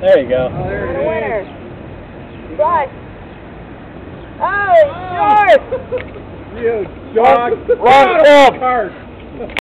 There you go. Oh, there The it winner. Bye. Oh, short. You dog. Wrong